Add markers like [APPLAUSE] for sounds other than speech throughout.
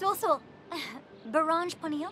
Sul Sul. [LAUGHS] Barange Panil?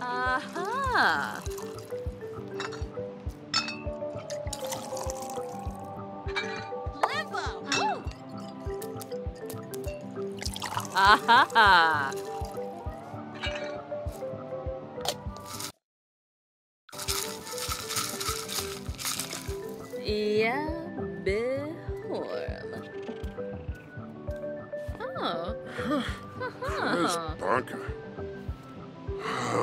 Aha! Limbo! Woo! Aha! Yeah, Behorm. Oh. Where's bunker. Hey,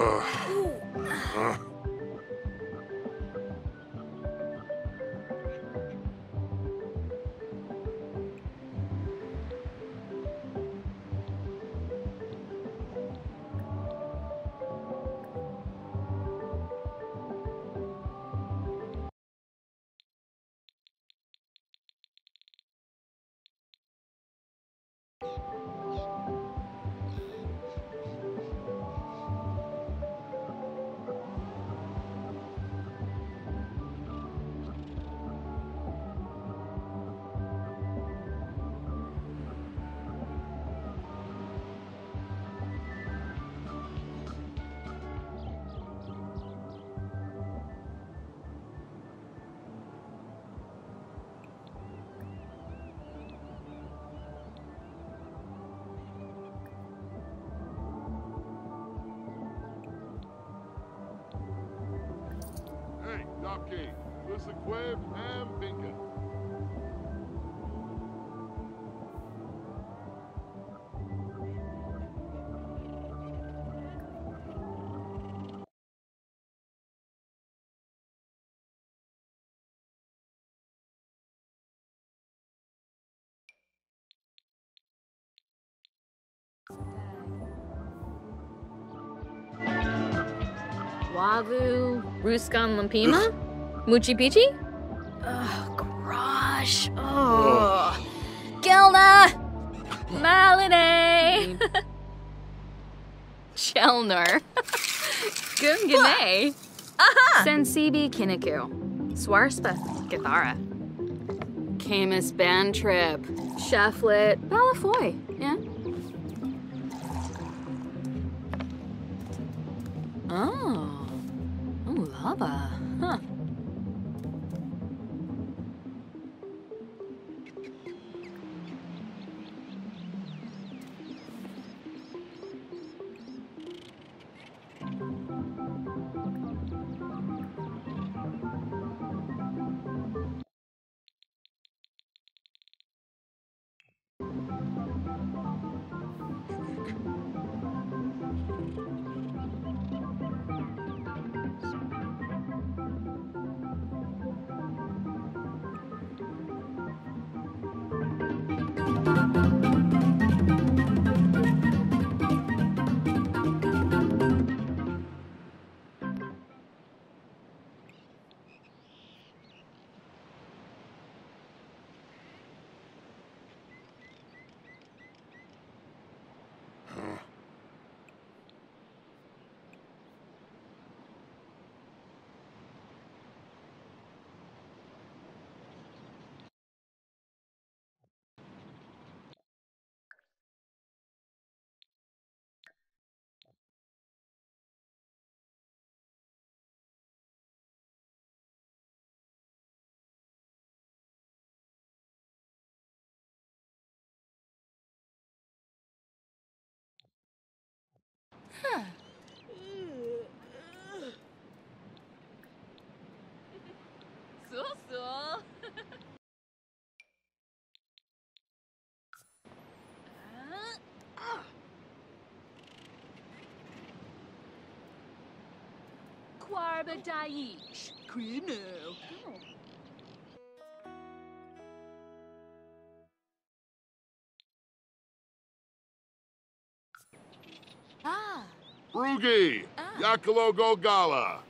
Docky, listen, Quib and Binka. Wavu, Ruskan Lampima? Muchi Pichi? Oh, gosh. Oh. Gilda! Malinae! [LAUGHS] Chelner. [LAUGHS] Gungane. Aha! Sensibi Kinaku. Swarspa Gathara. Camus Band Trip. Cheflet. Balafoy. Yeah? Oh. 吧，哼。Oh, lava. Huh. Susu. Quarba Daish. Crino. Ah. Rugi! Yakalo Golgala!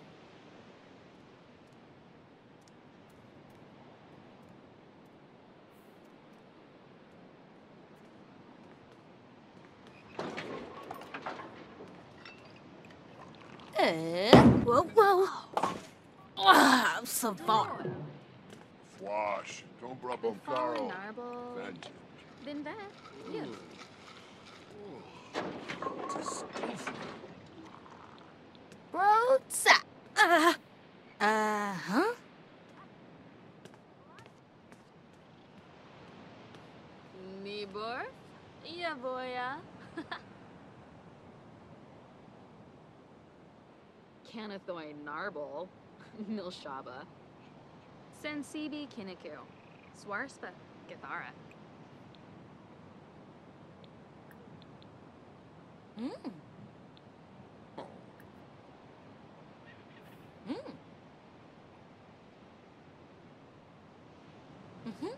Eh? Whoa, whoa. Ah, savant. Fwash! Tombrabum Karo! Narble. Vent. Bin back. Yeah. Bro, Uh, uh, huh? Nibor? Ja, boya. Canathoy Narble. [LAUGHS] Milshaba. Sensibi Kiniku. Swarspa. Gathara. Mm. Mm. Mhm.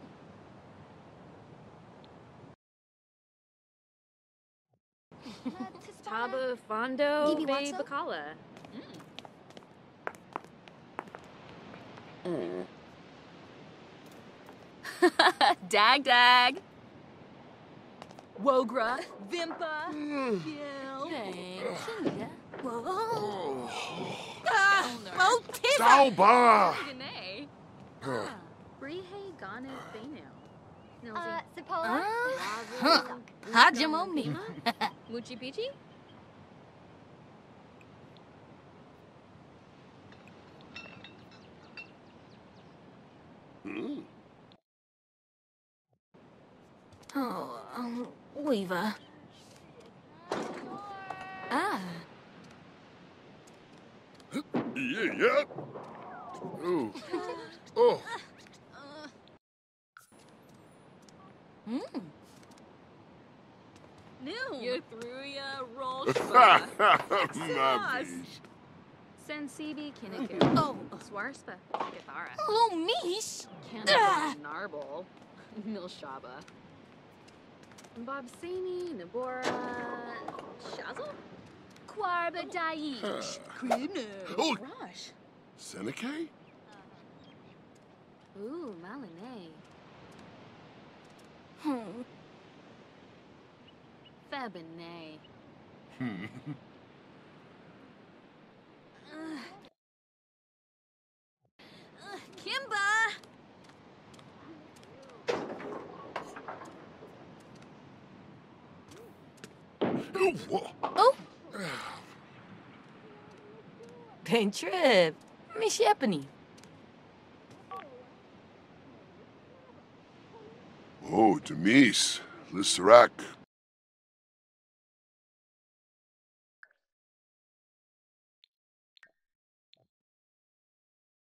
[LAUGHS] Taba Fondo Bibi Bay Watso? [LAUGHS] Dag dag. Wogra, Vimpa, Gil. Kinga. Whoa. Oh. Ah, oh, Sauba! Brihe Gane Benu. Uh, Nilsy. Sapola? Huh. Hajimo me. Muchi Pichi? Hmm. Oh, um, Weaver. Ah. Yeah, yeah. Ooh. Oh. Mm. New. You threw ya Rolshba. [LAUGHS] Mabish. Sensibi Kiniku. [LAUGHS] Oh. Swarspa. Gathara. Oh, Mish. Canada Narble. [LAUGHS] Milshaba. Bobsini, Nabora. Shazzle? Quarba Daish. Crino. Oh. Rosh. Seneca? Ooh, Malinee. Hmm. Fabine. [LAUGHS] Hmm. Kimba! Ooh, whoa. Oh. Pain trip. Miss Yepany. Oh, Demise. Lissarak.